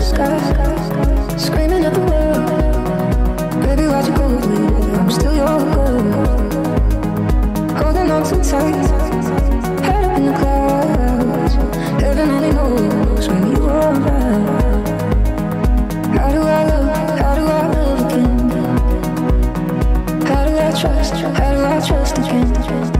sky. trust again.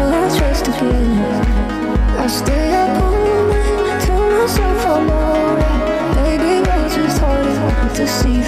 stay up all night, tell myself I'm alright. I just hold to see